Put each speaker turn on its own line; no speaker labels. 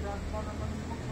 transformer naman yung.